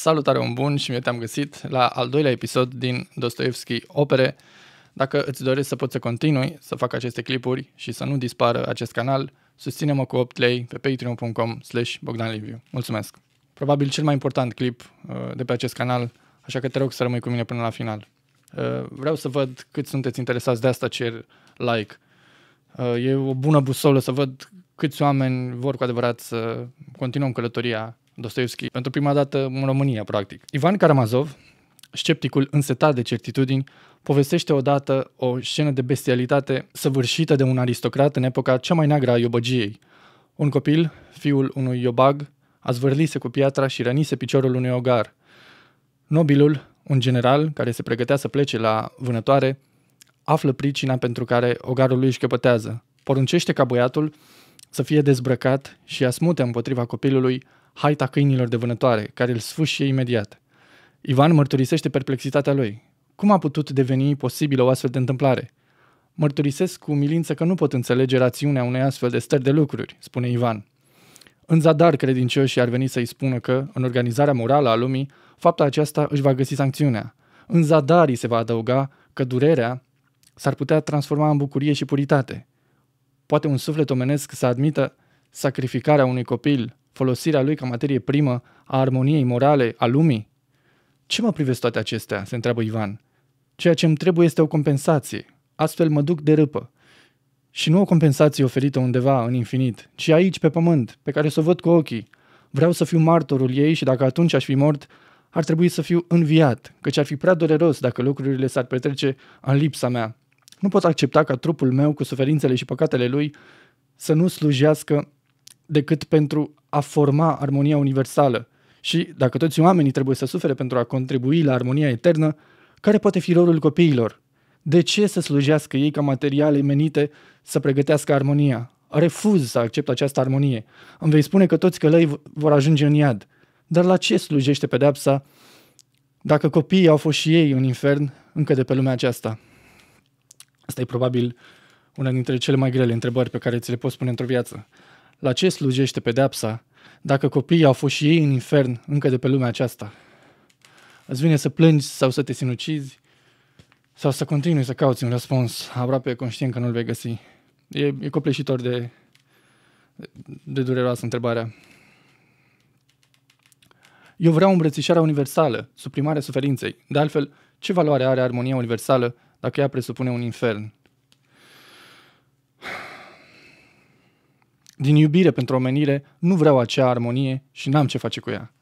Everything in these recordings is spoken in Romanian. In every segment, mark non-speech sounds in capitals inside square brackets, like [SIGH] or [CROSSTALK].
Salutare, un bun și mi te-am găsit la al doilea episod din Dostoevski Opere. Dacă îți dorești să poți să continui să fac aceste clipuri și să nu dispară acest canal, susține-mă cu 8 lei pe patreon.com slash bogdanliviu. Mulțumesc! Probabil cel mai important clip uh, de pe acest canal, așa că te rog să rămâi cu mine până la final. Uh, vreau să văd cât sunteți interesați de asta, cer like. Uh, e o bună busolă să văd câți oameni vor cu adevărat să continuăm călătoria Dostoevski pentru prima dată în România, practic. Ivan Karamazov, scepticul însetat de certitudini, povestește odată o scenă de bestialitate săvârșită de un aristocrat în epoca cea mai neagră a iobăgiei. Un copil, fiul unui iobag, a zvârlise cu piatra și rănise piciorul unui ogar. Nobilul, un general care se pregătea să plece la vânătoare, află pricina pentru care ogarul lui își căpătează. Poruncește ca băiatul să fie dezbrăcat și a smute împotriva copilului haita câinilor de vânătoare, care îl sfâșie imediat. Ivan mărturisește perplexitatea lui. Cum a putut deveni posibilă o astfel de întâmplare? Mărturisesc cu umilință că nu pot înțelege rațiunea unei astfel de stări de lucruri, spune Ivan. În zadar credincioșii ar veni să-i spună că, în organizarea morală a lumii, fapta aceasta își va găsi sancțiunea. În zadar îi se va adăuga că durerea s-ar putea transforma în bucurie și puritate. Poate un suflet omenesc să admită sacrificarea unui copil folosirea lui ca materie primă a armoniei morale a lumii? Ce mă privesc toate acestea? se întreabă Ivan. Ceea ce îmi trebuie este o compensație. Astfel mă duc de râpă. Și nu o compensație oferită undeva în infinit, ci aici pe pământ, pe care să o văd cu ochii. Vreau să fiu martorul ei și dacă atunci aș fi mort, ar trebui să fiu înviat, căci ar fi prea dureros dacă lucrurile s-ar petrece în lipsa mea. Nu pot accepta ca trupul meu, cu suferințele și păcatele lui, să nu slujească decât pentru a forma armonia universală. Și dacă toți oamenii trebuie să sufere pentru a contribui la armonia eternă, care poate fi rolul copiilor? De ce să slujească ei ca materiale menite să pregătească armonia? Refuz să accept această armonie. Îmi vei spune că toți călăi vor ajunge în iad. Dar la ce slujește pedepsa dacă copiii au fost și ei în infern încă de pe lumea aceasta? Asta e probabil una dintre cele mai grele întrebări pe care ți le poți spune într-o viață. La ce slujește pedepsa dacă copiii au fost și ei în infern încă de pe lumea aceasta? Îți vine să plângi sau să te sinucizi sau să continui să cauți un răspuns aproape conștient că nu-l vei găsi. E, e copleșitor de, de dureroasă întrebarea. Eu vreau îmbrățișarea universală, suprimarea suferinței. De altfel, ce valoare are armonia universală dacă ea presupune un infern? Din iubire pentru omenire, nu vreau acea armonie și n-am ce face cu ea.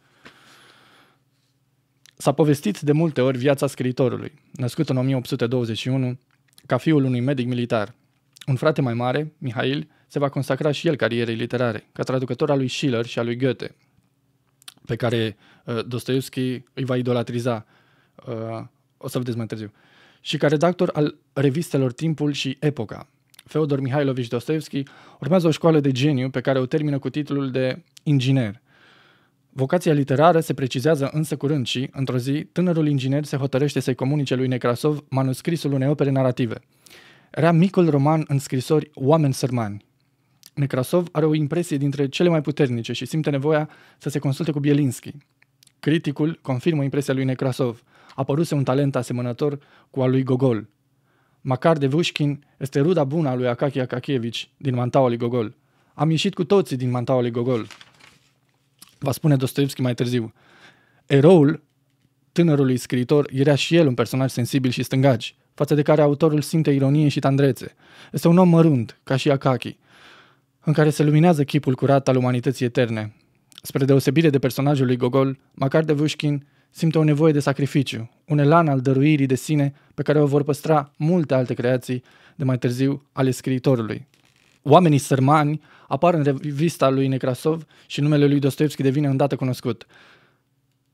S-a povestit de multe ori viața scriitorului, născut în 1821, ca fiul unui medic militar. Un frate mai mare, Mihail, se va consacra și el carierei literare, ca traducător al lui Schiller și al lui Goethe, pe care uh, Dostoevski îi va idolatriza, uh, o să vedeți mai târziu, și ca redactor al revistelor Timpul și Epoca, Feodor Mihailovici Dostoevski, urmează o școală de geniu pe care o termină cu titlul de inginer. Vocația literară se precizează însă curând și, într-o zi, tânărul inginer se hotărăște să-i comunice lui Necrasov manuscrisul unei opere narrative. Era micul roman în scrisori Oameni sărmani. Necrasov are o impresie dintre cele mai puternice și simte nevoia să se consulte cu Bielinski. Criticul confirmă impresia lui Necrasov. Apăruse un talent asemănător cu al lui Gogol – Macar de Vușkin este ruda bună a lui Akaki Akakievici din mantaua lui Gogol. Am ieșit cu toții din mantaua lui Gogol. Va spune Dostoevski mai târziu. Eroul tânărului scriitor era și el un personaj sensibil și stângaci, față de care autorul simte ironie și tandrețe. Este un om mărunt, ca și Akaki, în care se luminează chipul curat al umanității eterne. Spre deosebire de personajul lui Gogol, Macar de Vușkin simte o nevoie de sacrificiu, un elan al dăruirii de sine pe care o vor păstra multe alte creații de mai târziu ale scriitorului. Oamenii sărmani apar în revista lui Necrasov și numele lui Dostoevski devine îndată cunoscut.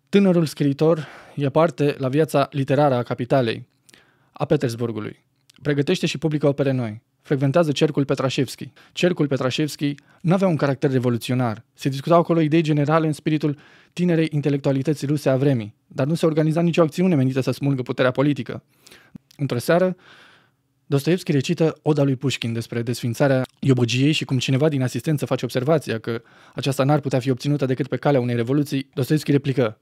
Tânărul scriitor e parte la viața literară a capitalei, a Petersburgului. Pregătește și publică opere noi frecventează cercul Petrașevski. Cercul Petrașevski nu avea un caracter revoluționar. Se discutau acolo idei generale în spiritul tinerei intelectualități ruse a vremii, dar nu se organiza nicio acțiune menită să smulgă puterea politică. Într-o seară, Dostoevski recită Oda lui Pushkin despre desfințarea iobogiei și cum cineva din asistență face observația că aceasta n-ar putea fi obținută decât pe calea unei revoluții, Dostoevski replică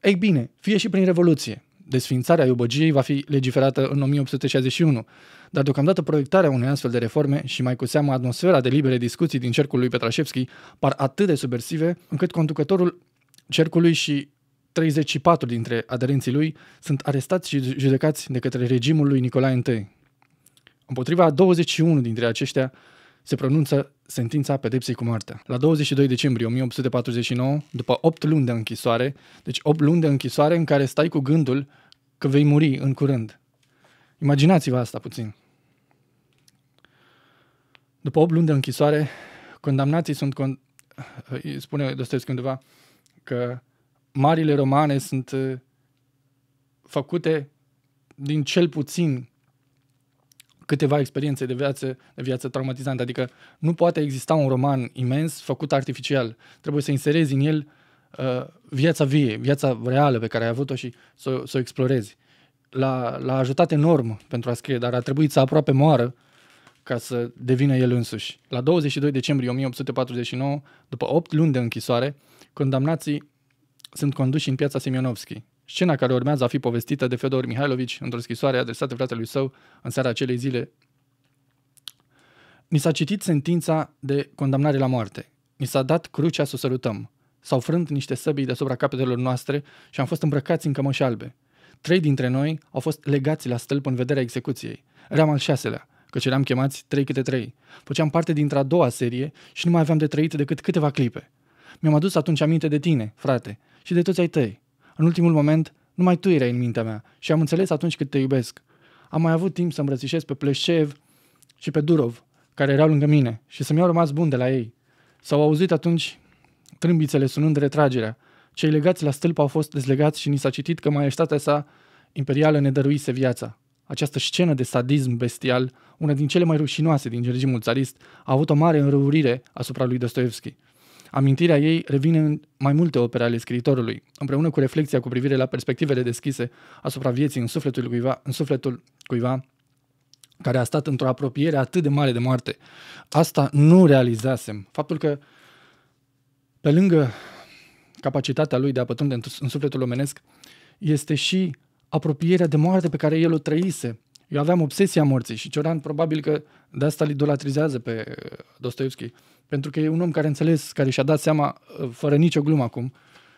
Ei bine, fie și prin Revoluție. Desfințarea iubăgiei va fi legiferată în 1861, dar deocamdată proiectarea unei astfel de reforme și mai cu seamă atmosfera de libere discuții din cercul lui Petrașevski par atât de subversive încât conducătorul cercului și 34 dintre aderenții lui sunt arestați și judecați de către regimul lui Nicolae I. Împotriva 21 dintre aceștia se pronunță sentința pedepsei cu moartea. La 22 decembrie 1849, după 8 luni de închisoare, deci 8 luni de închisoare în care stai cu gândul că vei muri în curând. Imaginați-vă asta puțin. După 8 luni de închisoare, condamnații sunt, con- spune Dostoevski undeva, că marile romane sunt uh, făcute din cel puțin câteva experiențe de viață, de viață traumatizante. Adică nu poate exista un roman imens făcut artificial. Trebuie să inserezi în el uh, viața vie, viața reală pe care ai avut-o și să, să o explorezi. L-a, l-a ajutat enorm pentru a scrie, dar a trebuit să aproape moară ca să devină el însuși. La 22 decembrie 1849, după 8 luni de închisoare, condamnații sunt conduși în piața Semionovski. Scena care urmează a fi povestită de Fedor Mihailovici într-o scrisoare adresată fratelui său în seara acelei zile. Ni s-a citit sentința de condamnare la moarte. Ni s-a dat crucea să o sărutăm. S-au frânt niște săbii deasupra capetelor noastre și am fost îmbrăcați în cămăși albe. Trei dintre noi au fost legați la stâlp în vederea execuției. Eram al șaselea, căci eram chemați trei câte trei. Făceam parte dintre a doua serie și nu mai aveam de trăit decât câteva clipe. Mi-am adus atunci aminte de tine, frate, și de toți ai tăi. În ultimul moment, numai tu erai în mintea mea și am înțeles atunci cât te iubesc. Am mai avut timp să îmbrățișez pe Pleșev și pe Durov, care erau lângă mine, și să-mi iau rămas bun de la ei. S-au auzit atunci trâmbițele sunând retragerea. Cei legați la stâlp au fost dezlegați și ni s-a citit că maestatea sa imperială ne dăruise viața. Această scenă de sadism bestial, una din cele mai rușinoase din regimul țarist, a avut o mare înrăurire asupra lui Dostoevski. Amintirea ei revine în mai multe opere ale scriitorului, împreună cu reflexia cu privire la perspectivele deschise asupra vieții în sufletul cuiva, în sufletul cuiva care a stat într-o apropiere atât de mare de moarte. Asta nu realizasem. Faptul că pe lângă capacitatea lui de a pătrunde în sufletul omenesc, este și apropierea de moarte pe care el o trăise. Eu aveam obsesia morții și Cioran probabil că de asta îl idolatrizează pe Dostoevski. Pentru că e un om care înțeles, care și-a dat seama, uh, fără nicio glumă acum,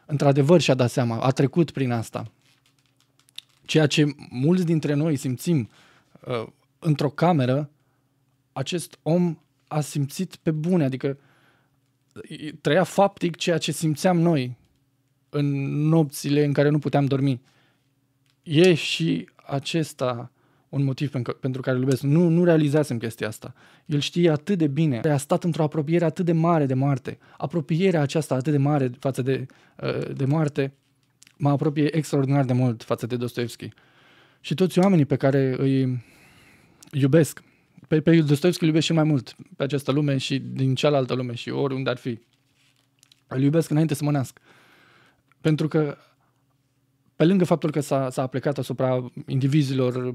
într-adevăr și-a dat seama, a trecut prin asta. Ceea ce mulți dintre noi simțim uh, într-o cameră, acest om a simțit pe bune, adică trăia faptic ceea ce simțeam noi în nopțile în care nu puteam dormi. E și acesta un motiv pentru care îl iubesc. Nu, nu realizasem chestia asta. El știe atât de bine. A stat într-o apropiere atât de mare de moarte. Apropierea aceasta atât de mare față de, uh, de moarte mă apropie extraordinar de mult față de Dostoevski. Și toți oamenii pe care îi iubesc, pe, pe Dostoevski îl iubesc și mai mult pe această lume și din cealaltă lume și oriunde ar fi. Îl iubesc înainte să mă nasc. Pentru că pe lângă faptul că s-a, s-a plecat asupra indivizilor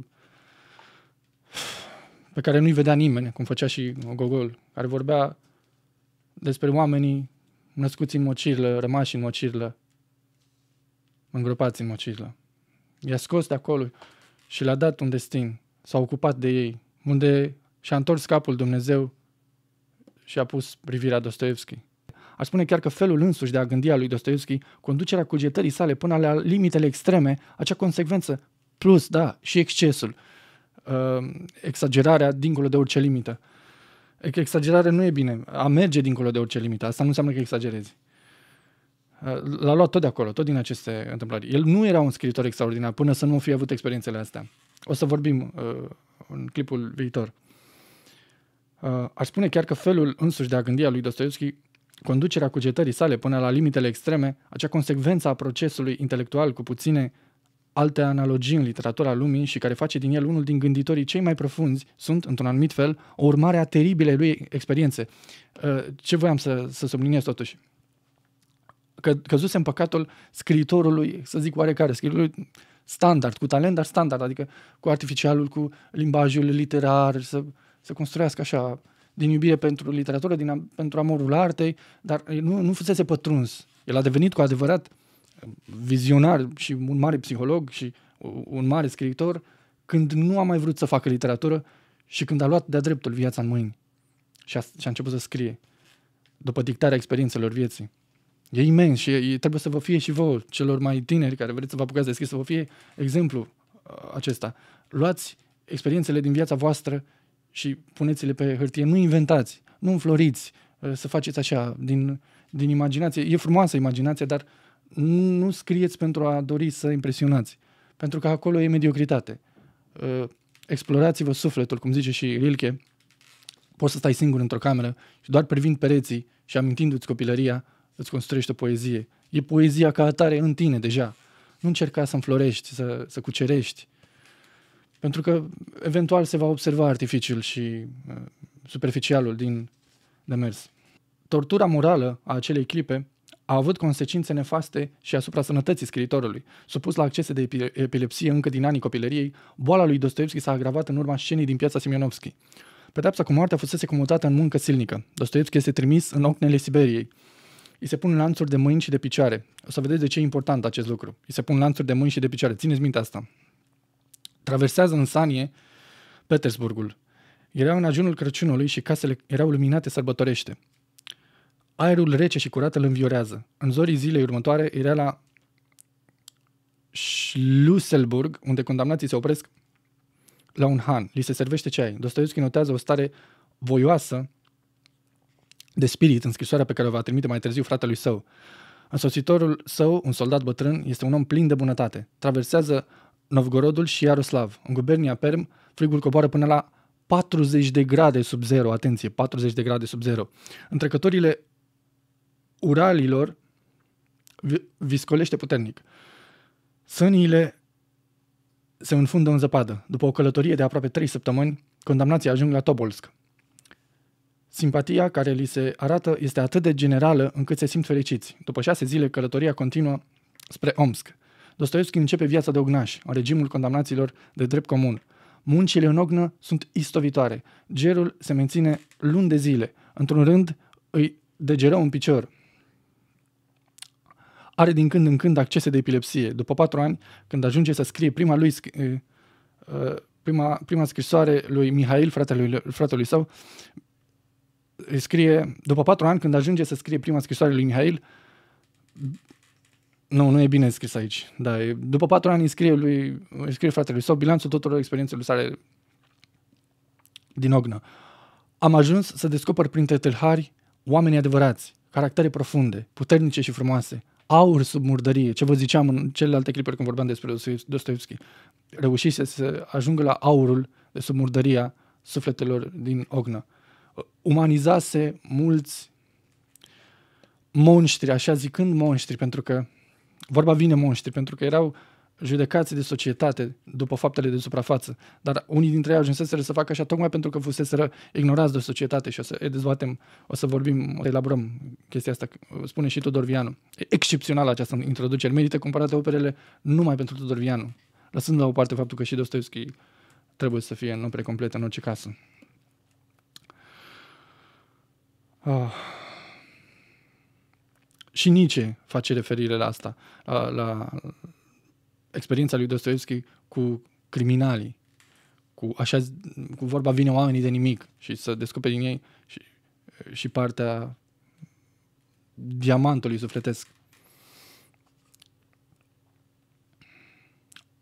pe care nu-i vedea nimeni, cum făcea și Gogol, care vorbea despre oamenii născuți în mocirlă, rămași în mocirlă, îngropați în mocirlă. I-a scos de acolo și le-a dat un destin, s-a ocupat de ei, unde și-a întors capul Dumnezeu și a pus privirea Dostoevski. Aș spune chiar că felul însuși de a gândi a lui Dostoevski, conducerea cugetării sale până la limitele extreme, acea consecvență, plus, da, și excesul, uh, exagerarea dincolo de orice limită. Exagerarea nu e bine. A merge dincolo de orice limită. Asta nu înseamnă că exagerezi. Uh, l-a luat tot de acolo, tot din aceste întâmplări. El nu era un scriitor extraordinar până să nu fi avut experiențele astea. O să vorbim uh, în clipul viitor. Uh, aș spune chiar că felul însuși de a gândi a lui Dostoevski, conducerea cugetării sale până la limitele extreme, acea consecvență a procesului intelectual cu puține alte analogii în literatura lumii și care face din el unul din gânditorii cei mai profunzi, sunt, într-un anumit fel, o urmare a teribilei lui experiențe. Uh, ce voiam să, să subliniez totuși? Că căzuse în păcatul scriitorului, să zic oarecare, scriitorului standard, cu talent, dar standard, adică cu artificialul, cu limbajul literar, să, să construiască așa, din iubire pentru literatură, din, pentru amorul artei, dar nu, nu fusese pătruns. El a devenit cu adevărat vizionar și un mare psiholog și un mare scriitor, când nu a mai vrut să facă literatură și când a luat de-a dreptul viața în mâini și a, și a început să scrie după dictarea experiențelor vieții. E imens și e, trebuie să vă fie și vouă, celor mai tineri care vreți să vă apucați de scris, să vă fie exemplu uh, acesta. Luați experiențele din viața voastră și puneți-le pe hârtie. Nu inventați, nu înfloriți, uh, să faceți așa, din, din imaginație. E frumoasă imaginația, dar nu scrieți pentru a dori să impresionați, pentru că acolo e mediocritate. Uh, explorați-vă sufletul, cum zice și Rilke, poți să stai singur într-o cameră și doar privind pereții și amintindu-ți copilăria, îți construiești o poezie. E poezia ca atare în tine deja. Nu încerca să înflorești, să, să cucerești. Pentru că eventual se va observa artificiul și uh, superficialul din demers. Tortura morală a acelei clipe a avut consecințe nefaste și asupra sănătății scriitorului. Supus la accese de epilepsie încă din anii copilăriei, boala lui Dostoevski s-a agravat în urma scenii din piața Simionovski. Pedepsa cu moartea fusese comutată în muncă silnică. Dostoevski este trimis în ocnele Siberiei. Îi se pun lanțuri de mâini și de picioare. O să vedeți de ce e important acest lucru. Îi se pun lanțuri de mâini și de picioare. Țineți minte asta. Traversează în sanie Petersburgul. Era în ajunul Crăciunului și casele erau luminate sărbătorește. Aerul rece și curat îl înviorează. În zorii zilei următoare era la Schlusselburg, unde condamnații se opresc la un han. Li se servește ceai. Dostoevski notează o stare voioasă de spirit în scrisoarea pe care o va trimite mai târziu fratelui său. Însositorul său, un soldat bătrân, este un om plin de bunătate. Traversează Novgorodul și Iaroslav. În gubernia Perm, frigul coboară până la 40 de grade sub zero. Atenție, 40 de grade sub zero. Întrecătorile Uralilor viscolește puternic. Săniile se înfundă în zăpadă. După o călătorie de aproape trei săptămâni, condamnații ajung la Tobolsk. Simpatia care li se arată este atât de generală încât se simt fericiți. După șase zile, călătoria continuă spre Omsk. Dostoevski începe viața de ognaș, în regimul condamnaților de drept comun. Muncile în ognă sunt istovitoare. Gerul se menține luni de zile. Într-un rând îi degeră un picior. Are din când în când accese de epilepsie. După patru ani, când ajunge să scrie prima lui prima, prima scrisoare lui Mihail, fratelui, fratelui său, îi scrie, după patru ani, când ajunge să scrie prima scrisoare lui Mihail, nu, nu e bine scris aici. Da, după patru ani îi scrie, lui, îi scrie fratelui său bilanțul tuturor experiențelor sale din ognă. Am ajuns să descoper printre tâlhari oameni adevărați, caractere profunde, puternice și frumoase, aur sub murdărie, ce vă ziceam în celelalte clipuri când vorbeam despre Dostoevski, reușise să ajungă la aurul de sub murdăria sufletelor din ognă. Umanizase mulți monștri, așa zicând monștri, pentru că vorba vine monștri, pentru că erau judecați de societate după faptele de suprafață, dar unii dintre ei ajunseseră să facă așa tocmai pentru că fuseseră ignorați de societate și o să dezbatem, o să vorbim, o să elaborăm chestia asta, spune și Tudor Vianu. E excepțional această introducere, merită cumpărate operele numai pentru Tudor Vianu, lăsând la o parte faptul că și Dostoevski trebuie să fie în opere complete în orice casă. Oh. Și Nietzsche face referire la asta, la, la experiența lui Dostoevski cu criminalii, cu, așa, cu vorba vine oamenii de nimic și să descoperi din ei și, și partea diamantului sufletesc.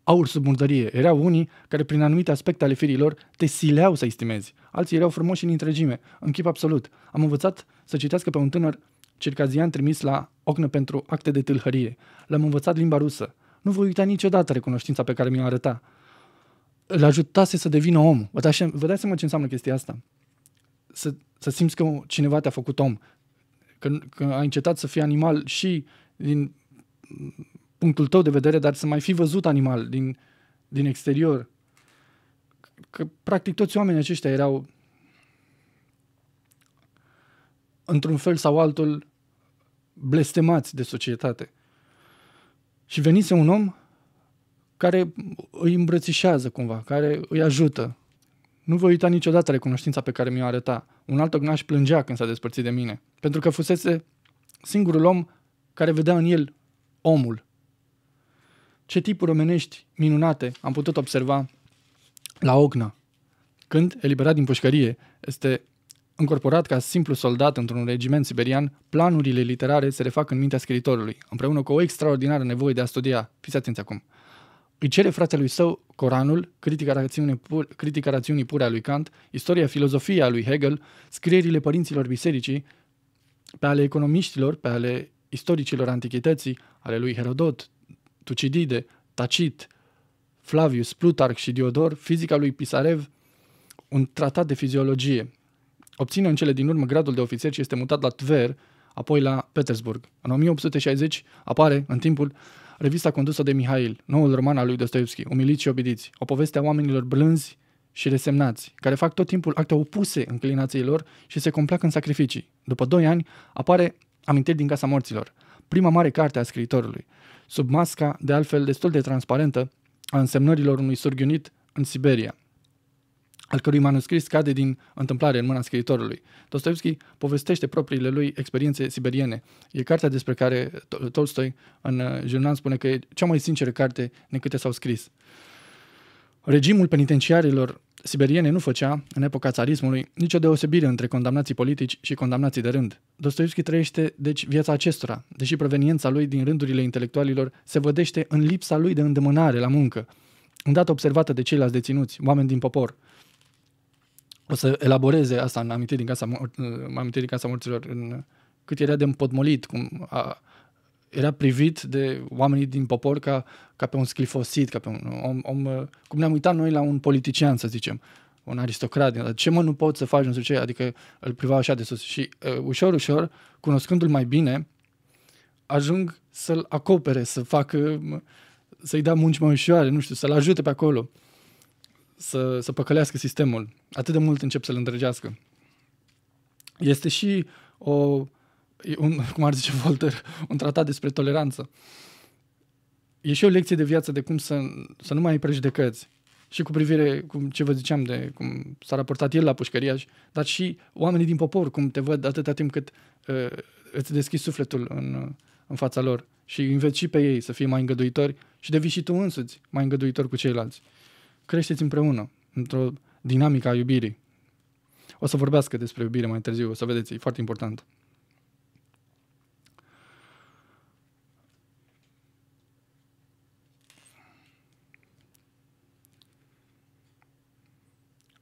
Aur sub murdărie. Erau unii care, prin anumite aspecte ale firilor, te sileau să estimezi. Alții erau frumoși în întregime, în chip absolut. Am învățat să citească pe un tânăr circazian trimis la ocnă pentru acte de tâlhărie. L-am învățat limba rusă. Nu voi uita niciodată recunoștința pe care mi-o arăta. Îl ajutase să devină om. Vă dați, vă dați seama ce înseamnă chestia asta? Să, să simți că cineva te-a făcut om. Că, că ai încetat să fii animal și din punctul tău de vedere, dar să mai fi văzut animal din, din exterior. Că practic toți oamenii aceștia erau într-un fel sau altul blestemați de societate. Și venise un om care îi îmbrățișează cumva, care îi ajută. Nu voi uita niciodată recunoștința pe care mi-o arăta. Un alt ognaș plângea când s-a despărțit de mine, pentru că fusese singurul om care vedea în el omul, ce tipuri omenești minunate am putut observa la Ogna, când, eliberat din pușcărie, este încorporat ca simplu soldat într-un regiment siberian, planurile literare se refac în mintea scriitorului, împreună cu o extraordinară nevoie de a studia. Fiți atenți acum. Îi cere fratelui său Coranul, critica rațiunii, pur, critica rațiunii pure a lui Kant, istoria filozofiei a lui Hegel, scrierile părinților bisericii, pe ale economiștilor, pe ale istoricilor antichității, ale lui Herodot, Tucidide, Tacit, Flavius, Plutarch și Diodor, fizica lui Pisarev, un tratat de fiziologie. Obține în cele din urmă gradul de ofițer și este mutat la Tver, apoi la Petersburg. În 1860 apare, în timpul, revista condusă de Mihail, noul roman al lui Dostoevski, Umiliți și obidiți, o poveste a oamenilor blânzi și resemnați, care fac tot timpul acte opuse înclinației lor și se compleacă în sacrificii. După doi ani apare Amintiri din Casa Morților, prima mare carte a scriitorului, sub masca, de altfel destul de transparentă, a însemnărilor unui surghiunit în Siberia, al cărui manuscris cade din întâmplare în mâna scriitorului. Dostoevski povestește propriile lui experiențe siberiene. E cartea despre care Tolstoi în uh, jurnal spune că e cea mai sinceră carte din câte s-au scris. Regimul penitenciarilor siberiene nu făcea, în epoca țarismului, nicio deosebire între condamnații politici și condamnații de rând. Dostoevski trăiește, deci, viața acestora, deși proveniența lui din rândurile intelectualilor se vădește în lipsa lui de îndemânare la muncă, îndată observată de ceilalți deținuți, oameni din popor. O să elaboreze asta în amintiri din casa, mor- din casa morților, în cât era de împotmolit, cum a, era privit de oamenii din popor ca, ca pe un sclifosit, ca pe un om, om, cum ne-am uitat noi la un politician, să zicem, un aristocrat. Ce mă nu pot să faci, nu știu ce, adică îl priva așa de sus. Și uh, ușor, ușor, cunoscându-l mai bine, ajung să-l acopere, să facă, să-i dea munci mai ușoare, nu știu, să-l ajute pe acolo, să, să păcălească sistemul. Atât de mult încep să-l îndrăgească. Este și o un, [LAUGHS] cum ar zice Volter, un tratat despre toleranță. E și o lecție de viață de cum să, să nu mai ai prejudecăți. Și cu privire, cum ce vă ziceam, de cum s-a raportat el la pușcăriaș, dar și oamenii din popor, cum te văd atâta timp cât uh, îți deschizi sufletul în, în fața lor și înveți și pe ei să fie mai îngăduitori și devii și tu însuți mai îngăduitor cu ceilalți. Creșteți împreună, într-o dinamică a iubirii. O să vorbească despre iubire mai târziu, o să vedeți, e foarte important.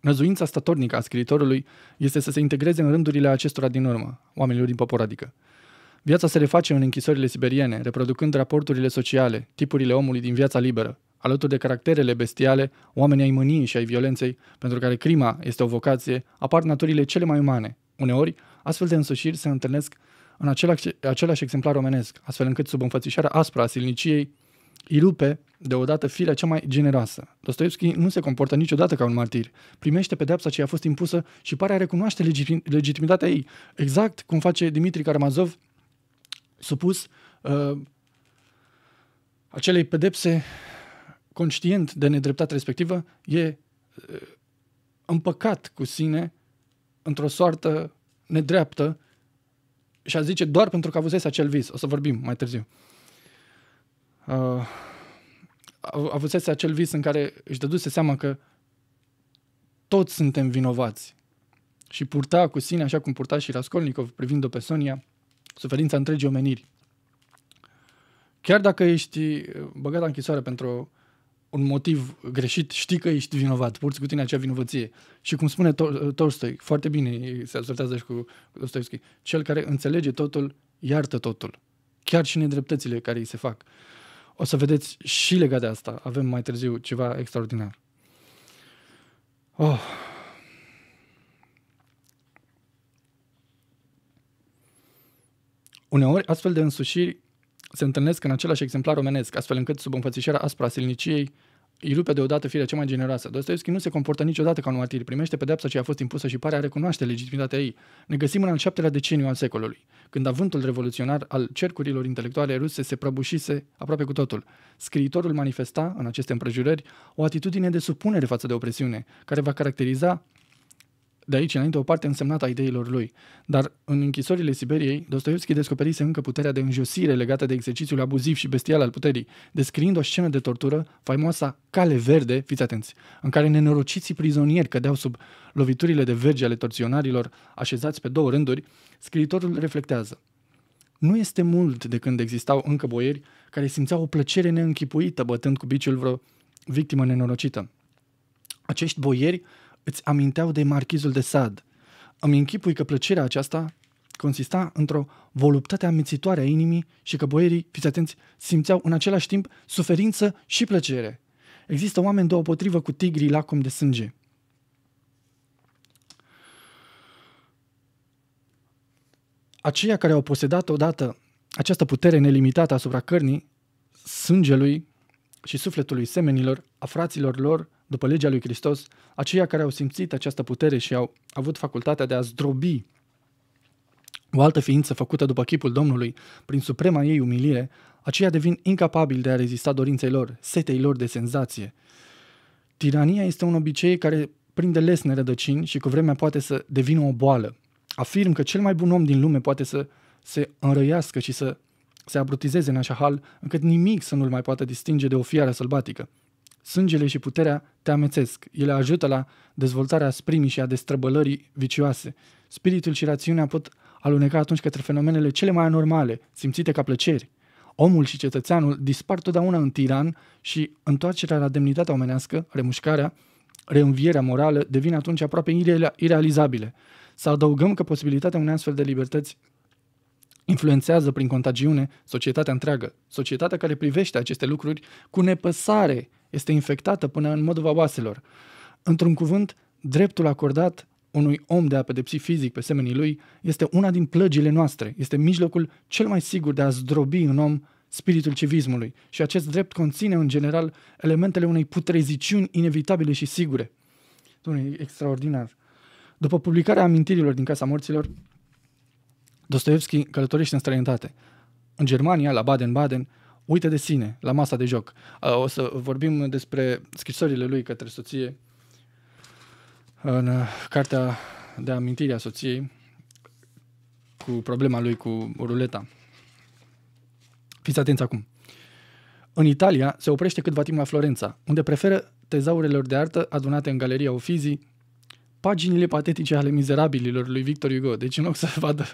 Năzuința statornică a scriitorului este să se integreze în rândurile acestora din urmă, oamenilor din popor adică. Viața se reface în închisorile siberiene, reproducând raporturile sociale, tipurile omului din viața liberă, alături de caracterele bestiale, oamenii ai mâniei și ai violenței, pentru care crima este o vocație, apar naturile cele mai umane. Uneori, astfel de însușiri se întâlnesc în același, același exemplar omenesc, astfel încât sub înfățișarea aspră a silniciei îi rupe deodată firea cea mai generoasă. Dostoevski nu se comportă niciodată ca un martir. Primește pedepsa ce i-a fost impusă și pare a recunoaște legitimitatea ei, exact cum face Dimitri Karamazov, supus uh, acelei pedepse conștient de nedreptate respectivă, e uh, împăcat cu sine într-o soartă nedreaptă și a zice doar pentru că avusese acel vis. O să vorbim mai târziu. Uh, avusese acel vis în care își dăduse seama că toți suntem vinovați și purta cu sine, așa cum purta și Raskolnikov privind-o pe Sonia, suferința întregii omeniri. Chiar dacă ești băgat la închisoare pentru un motiv greșit, știi că ești vinovat, purți cu tine acea vinovăție. Și cum spune Tolstoi, foarte bine se asortează și cu Dostoevski, cel care înțelege totul, iartă totul. Chiar și nedreptățile care îi se fac. O să vedeți și legat de asta. Avem mai târziu ceva extraordinar. Oh. Uneori, astfel de însușiri se întâlnesc în același exemplar omenesc, astfel încât, sub înfățișarea aspra silniciei, îi rupe deodată firea cea mai generoasă. Dostoevski nu se comportă niciodată ca un martir, primește pedepsa ce a fost impusă și pare a recunoaște legitimitatea ei. Ne găsim în al șaptelea deceniu al secolului, când avântul revoluționar al cercurilor intelectuale ruse se prăbușise aproape cu totul. Scriitorul manifesta, în aceste împrejurări, o atitudine de supunere față de opresiune, care va caracteriza de aici înainte o parte însemnată a ideilor lui. Dar în închisorile Siberiei, Dostoevski descoperise încă puterea de înjosire legată de exercițiul abuziv și bestial al puterii, descriind o scenă de tortură, faimoasa Cale Verde, fiți atenți, în care nenorociții prizonieri cădeau sub loviturile de verge ale torționarilor așezați pe două rânduri, scriitorul reflectează. Nu este mult de când existau încă boieri care simțeau o plăcere neînchipuită bătând cu biciul vreo victimă nenorocită. Acești boieri îți aminteau de marchizul de Sad. Îmi închipui că plăcerea aceasta consista într-o voluptate amețitoare a inimii și că boierii, fiți atenți, simțeau în același timp suferință și plăcere. Există oameni deopotrivă cu tigrii lacom de sânge. Aceia care au posedat odată această putere nelimitată asupra cărnii, sângelui și sufletului semenilor, a fraților lor, după legea lui Hristos, aceia care au simțit această putere și au avut facultatea de a zdrobi o altă ființă făcută după chipul Domnului, prin suprema ei umilire, aceia devin incapabili de a rezista dorinței lor, setei lor de senzație. Tirania este un obicei care prinde lesne rădăcini și cu vremea poate să devină o boală. Afirm că cel mai bun om din lume poate să se înrăiască și să se abrutizeze în așa hal, încât nimic să nu-l mai poată distinge de o fiară sălbatică. Sângele și puterea te amețesc. Ele ajută la dezvoltarea sprimii și a destrăbălării vicioase. Spiritul și rațiunea pot aluneca atunci către fenomenele cele mai anormale, simțite ca plăceri. Omul și cetățeanul dispar totdeauna în tiran și întoarcerea la demnitatea omenească, remușcarea, reînvierea morală devin atunci aproape irealizabile. Să adăugăm că posibilitatea unei astfel de libertăți influențează prin contagiune societatea întreagă. Societatea care privește aceste lucruri cu nepăsare este infectată până în modul oaselor. Într-un cuvânt, dreptul acordat unui om de a pedepsi fizic pe semenii lui este una din plăgile noastre, este mijlocul cel mai sigur de a zdrobi în om spiritul civismului și acest drept conține în general elementele unei putreziciuni inevitabile și sigure. Dom'le, e extraordinar. După publicarea amintirilor din Casa Morților, Dostoevski călătorește în străinătate. În Germania, la Baden-Baden, uită de sine, la masa de joc. O să vorbim despre scrisorile lui către soție în cartea de amintire a soției cu problema lui cu ruleta. Fiți atenți acum. În Italia se oprește câtva timp la Florența, unde preferă tezaurelor de artă adunate în Galeria Uffizi paginile patetice ale mizerabililor lui Victor Hugo. Deci în loc să vadă,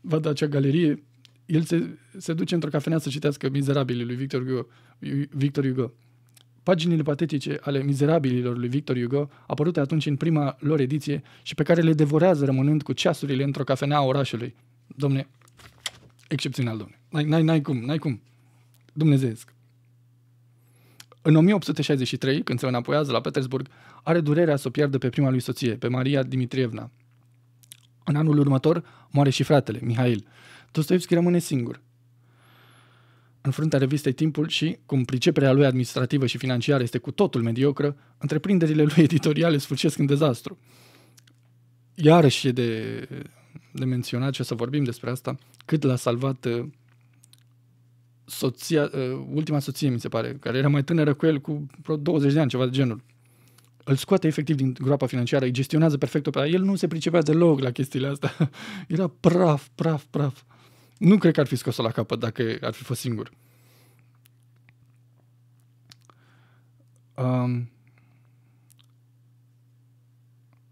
vadă acea galerie, el se, se duce într-o cafenea să citească Mizerabilii lui Victor Hugo. Victor Hugo. Paginile patetice ale Mizerabililor lui Victor Hugo, apărute atunci în prima lor ediție și pe care le devorează rămânând cu ceasurile într-o cafenea a orașului. Domne, excepțional, domne. N-ai, n-ai, n-ai cum, n-ai cum. Dumnezeesc. În 1863, când se înapoiază la Petersburg, are durerea să o piardă pe prima lui soție, pe Maria Dimitrievna. În anul următor moare și fratele, Mihail. Dostoevski rămâne singur. În fruntea revistei Timpul și, cum priceperea lui administrativă și financiară este cu totul mediocră, întreprinderile lui editoriale sfârșesc în dezastru. Iarăși e de, de menționat ce să vorbim despre asta, cât l-a salvat uh, soția, uh, ultima soție, mi se pare, care era mai tânără cu el cu vreo 20 de ani, ceva de genul. Îl scoate efectiv din groapa financiară, îi gestionează perfect pe El nu se pricepea deloc la chestiile astea. [LAUGHS] era praf, praf, praf. Nu cred că ar fi scos-o la capăt dacă ar fi fost singur. Um,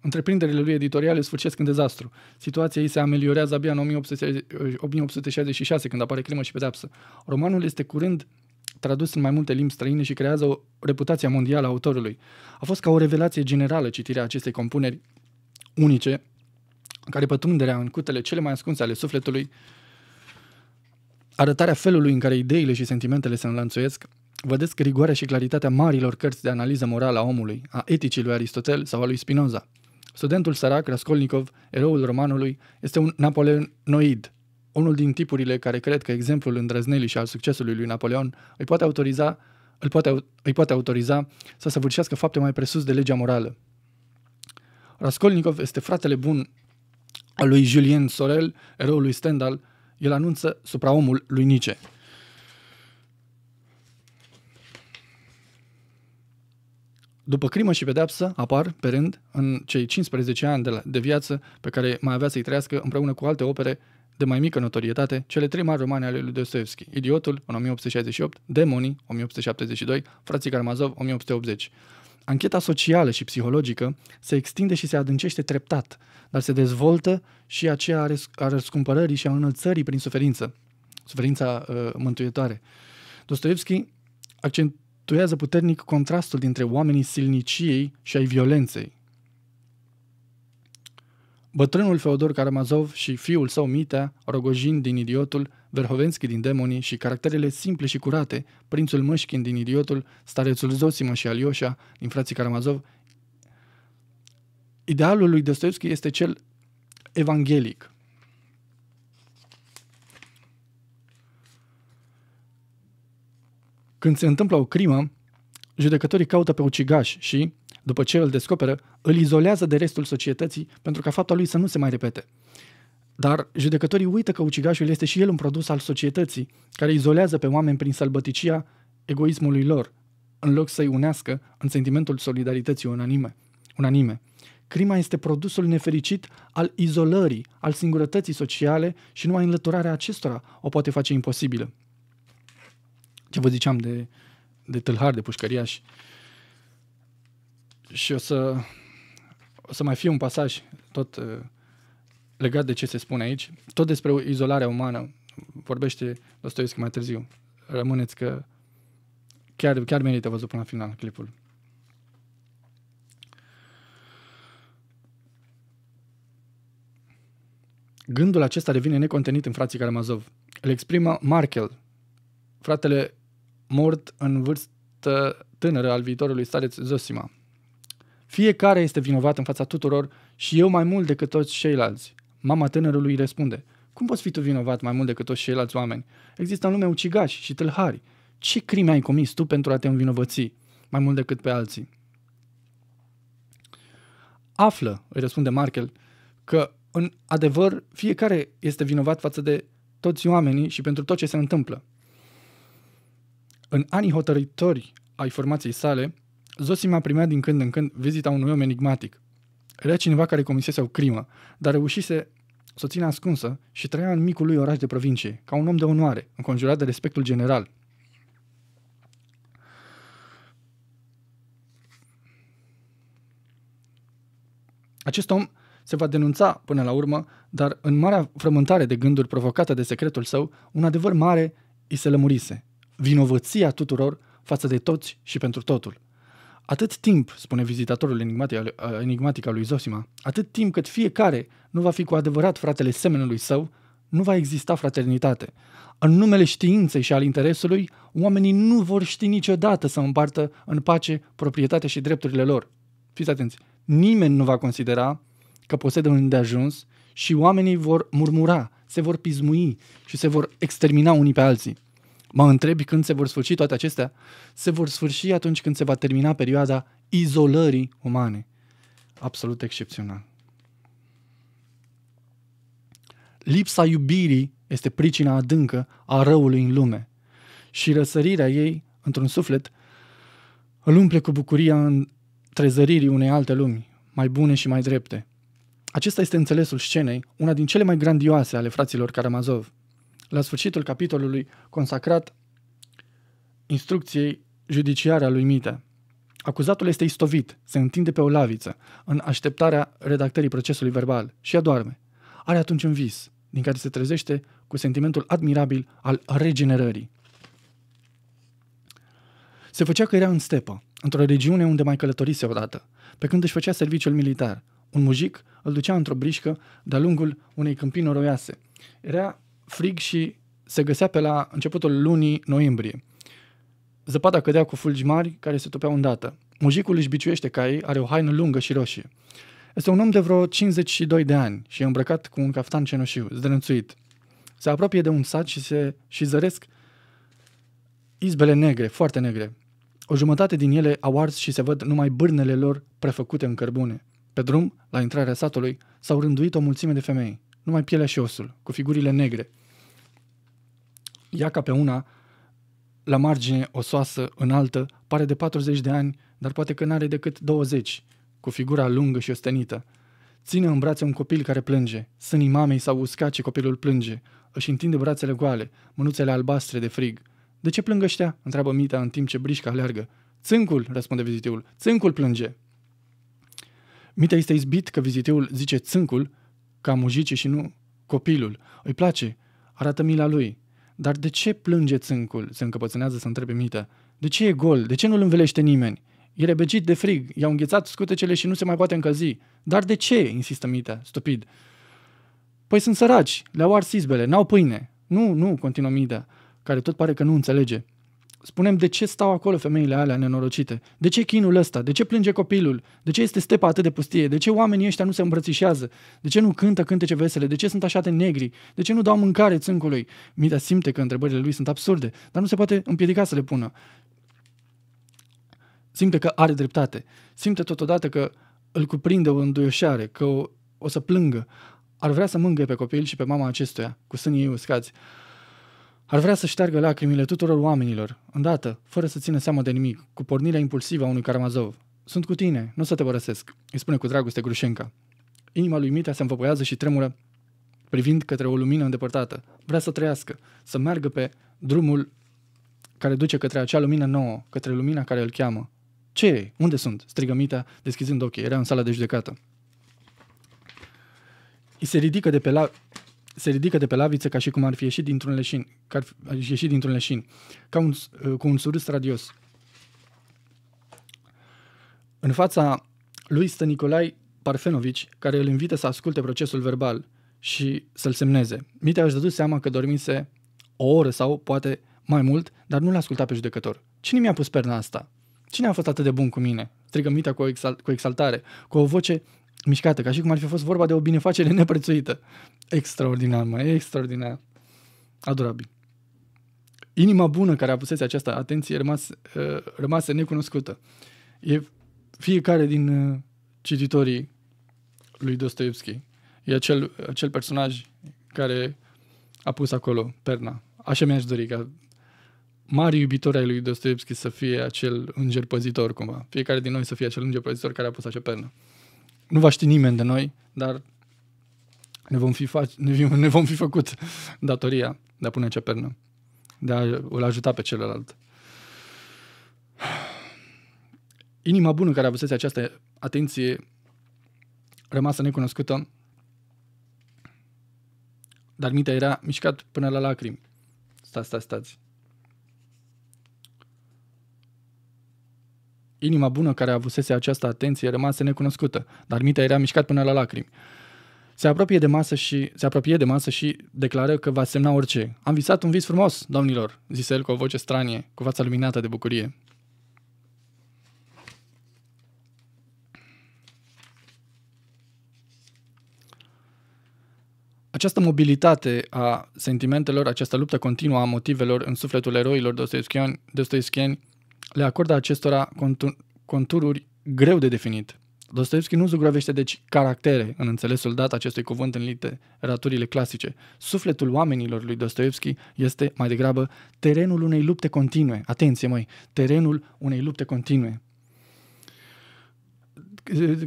Întreprinderile lui editoriale sfârșesc în dezastru. Situația ei se ameliorează abia în 1866, când apare Crimă și Pedepsă. Romanul este curând tradus în mai multe limbi străine și creează o reputație mondială a autorului. A fost ca o revelație generală citirea acestei compuneri unice, care pătrunderea în cutele cele mai ascunse ale sufletului, arătarea felului în care ideile și sentimentele se înlănțuiesc, vădesc rigoarea și claritatea marilor cărți de analiză morală a omului, a eticii lui Aristotel sau a lui Spinoza. Studentul sărac, Raskolnikov, eroul romanului, este un napoleonoid, unul din tipurile care cred că exemplul îndrăznelii și al succesului lui Napoleon îi poate autoriza, îl poate, îi poate autoriza să săvârșească fapte mai presus de legea morală. Raskolnikov este fratele bun al lui Julien Sorel, eroul lui Stendhal, el anunță supraomul lui Nietzsche. După crimă și pedeapsă apar, pe rând, în cei 15 ani de, la, de viață pe care mai avea să-i trăiască împreună cu alte opere de mai mică notorietate, cele trei mari romane ale lui Dostoevski, Idiotul, în 1868, Demonii, 1872, Frații Karamazov, 1880. Ancheta socială și psihologică se extinde și se adâncește treptat, dar se dezvoltă și aceea a răscumpărării și a înălțării prin suferință, suferința uh, mântuitoare. Dostoevski accentuează puternic contrastul dintre oamenii silniciei și ai violenței, Bătrânul Feodor Karamazov și fiul său Mitea, Rogojin din Idiotul, Verhovenski din Demonii și caracterele simple și curate, prințul Mășkin din Idiotul, starețul Zosima și Alioșa din frații Karamazov, idealul lui Dostoevski este cel evanghelic. Când se întâmplă o crimă, judecătorii caută pe ucigaș și, după ce îl descoperă, îl izolează de restul societății pentru ca fapta lui să nu se mai repete. Dar judecătorii uită că ucigașul este și el un produs al societății, care izolează pe oameni prin sălbăticia egoismului lor, în loc să-i unească în sentimentul solidarității unanime. unanime. Crima este produsul nefericit al izolării, al singurătății sociale și numai înlăturarea acestora o poate face imposibilă. Ce vă ziceam de, de tâlhar, de pușcăriași. Și o să, o să mai fie un pasaj tot uh, legat de ce se spune aici, tot despre izolarea umană. Vorbește Dostoevski mai târziu. Rămâneți că chiar, chiar merită văzut până la final clipul. Gândul acesta devine necontenit în frații Karamazov. Îl exprimă Markel, fratele mort în vârstă tânără al viitorului stareț Zosima. Fiecare este vinovat în fața tuturor și eu mai mult decât toți ceilalți. Mama tânărului răspunde, cum poți fi tu vinovat mai mult decât toți ceilalți oameni? Există în lume ucigași și tâlhari. Ce crime ai comis tu pentru a te învinovăți mai mult decât pe alții? Află, îi răspunde Markel, că în adevăr fiecare este vinovat față de toți oamenii și pentru tot ce se întâmplă. În anii hotărători ai formației sale, Zosima primea din când în când vizita unui om enigmatic. Era cineva care comisese o crimă, dar reușise să o țină ascunsă și trăia în micul lui oraș de provincie, ca un om de onoare, înconjurat de respectul general. Acest om se va denunța până la urmă, dar în marea frământare de gânduri provocată de secretul său, un adevăr mare îi se lămurise. Vinovăția tuturor față de toți și pentru totul. Atât timp, spune vizitatorul enigmatic, enigmatic al lui Zosima, atât timp cât fiecare nu va fi cu adevărat fratele semenului său, nu va exista fraternitate. În numele științei și al interesului, oamenii nu vor ști niciodată să împartă în pace proprietatea și drepturile lor. Fiți atenți, nimeni nu va considera că posedă un îndeajuns și oamenii vor murmura, se vor pismui și se vor extermina unii pe alții. Mă întrebi când se vor sfârși toate acestea? Se vor sfârși atunci când se va termina perioada izolării umane. Absolut excepțional. Lipsa iubirii este pricina adâncă a răului în lume și răsărirea ei într-un suflet îl umple cu bucuria în trezăririi unei alte lumi, mai bune și mai drepte. Acesta este înțelesul scenei, una din cele mai grandioase ale fraților Karamazov – la sfârșitul capitolului consacrat instrucției judiciare a lui Mite. Acuzatul este istovit, se întinde pe o laviță, în așteptarea redactării procesului verbal și adorme. Are atunci un vis, din care se trezește cu sentimentul admirabil al regenerării. Se făcea că era în stepă, într-o regiune unde mai călătorise odată, pe când își făcea serviciul militar. Un mujic îl ducea într-o brișcă de-a lungul unei câmpii noroiase. Era frig și se găsea pe la începutul lunii noiembrie. Zăpada cădea cu fulgi mari care se topeau îndată. Mujicul își biciuiește caii, are o haină lungă și roșie. Este un om de vreo 52 de ani și e îmbrăcat cu un caftan cenușiu, zdrânțuit. Se apropie de un sat și, se, și zăresc izbele negre, foarte negre. O jumătate din ele au ars și se văd numai bârnele lor prefăcute în cărbune. Pe drum, la intrarea satului, s-au rânduit o mulțime de femei numai pielea și osul, cu figurile negre. Ia ca pe una la margine osoasă, înaltă, pare de 40 de ani, dar poate că n-are decât 20, cu figura lungă și ostenită. Ține în brațe un copil care plânge. Sânii mamei s-au uscat și copilul plânge. Își întinde brațele goale, mânuțele albastre de frig. De ce plâng ăștia? întreabă Mita în timp ce brișca aleargă. Țâncul, răspunde vizitiul. Țâncul plânge. Mita este izbit că vizitiul zice țâncul ca mujice și nu copilul. Îi place, arată mila lui. Dar de ce plânge țâncul? Se încăpățânează să întrebe Mita. De ce e gol? De ce nu-l învelește nimeni? E rebegit de frig, i-au înghețat scutecele și nu se mai poate încălzi. Dar de ce? insistă Mita, stupid. Păi sunt săraci, le-au ars izbele, n-au pâine. Nu, nu, continuă Mita, care tot pare că nu înțelege. Spunem de ce stau acolo femeile alea nenorocite? De ce chinul ăsta? De ce plânge copilul? De ce este stepa atât de pustie? De ce oamenii ăștia nu se îmbrățișează? De ce nu cântă cântece vesele? De ce sunt așa de negri? De ce nu dau mâncare țâncului? Mita simte că întrebările lui sunt absurde, dar nu se poate împiedica să le pună. Simte că are dreptate. Simte totodată că îl cuprinde o înduioșare, că o, o să plângă. Ar vrea să mângâie pe copil și pe mama acestuia, cu sânii ei uscați. Ar vrea să șteargă lacrimile tuturor oamenilor, îndată, fără să țină seama de nimic, cu pornirea impulsivă a unui Karamazov. Sunt cu tine, nu să te părăsesc, îi spune cu dragoste Grușenca. Inima lui Mitea se înfăpăiază și tremură, privind către o lumină îndepărtată. Vrea să trăiască, să meargă pe drumul care duce către acea lumină nouă, către lumina care îl cheamă. Ce e? Unde sunt? strigă Mitea, deschizând ochii. Era în sala de judecată. I se ridică de pe la se ridică de pe laviță ca și cum ar fi ieșit dintr-un leșin, ca ar fi ieșit dintr-un leșin, ca un, uh, cu un surâs radios. În fața lui stă Nicolai Parfenovici, care îl invită să asculte procesul verbal și să-l semneze. Mitea își dădu seama că dormise o oră sau poate mai mult, dar nu l-a ascultat pe judecător. Cine mi-a pus perna asta? Cine a fost atât de bun cu mine? Strigă Mitea cu, exal- cu exaltare, cu o voce mișcată, ca și cum ar fi fost vorba de o binefacere neprețuită. Extraordinar, mă, extraordinar. Adorabil. Inima bună care a pusese această atenție rămas, uh, rămase necunoscută. E fiecare din uh, cititorii lui Dostoevski. E acel, acel personaj care a pus acolo perna. Așa mi-aș dori ca mari iubitori ai lui Dostoevski să fie acel înger păzitor cumva. Fiecare din noi să fie acel înger păzitor care a pus acea pernă. Nu va ști nimeni de noi, dar ne vom fi, fac, ne, ne vom fi făcut datoria de a pune acea pernă, de a îl ajuta pe celălalt. Inima bună care avusese această atenție rămasă necunoscută, dar mintea era mișcat până la lacrimi. Stați, stați, stați. Inima bună care avusese această atenție rămase necunoscută, dar mintea era mișcat până la lacrimi. Se apropie de masă și se apropie de masă și declară că va semna orice. Am visat un vis frumos, domnilor, zise el cu o voce stranie, cu fața luminată de bucurie. Această mobilitate a sentimentelor, această luptă continuă a motivelor în sufletul eroilor dostoevskieni, le acordă acestora contururi greu de definit. Dostoevski nu zugrăvește deci caractere în înțelesul dat acestui cuvânt în literaturile clasice. Sufletul oamenilor lui Dostoevski este mai degrabă terenul unei lupte continue. Atenție, măi, terenul unei lupte continue.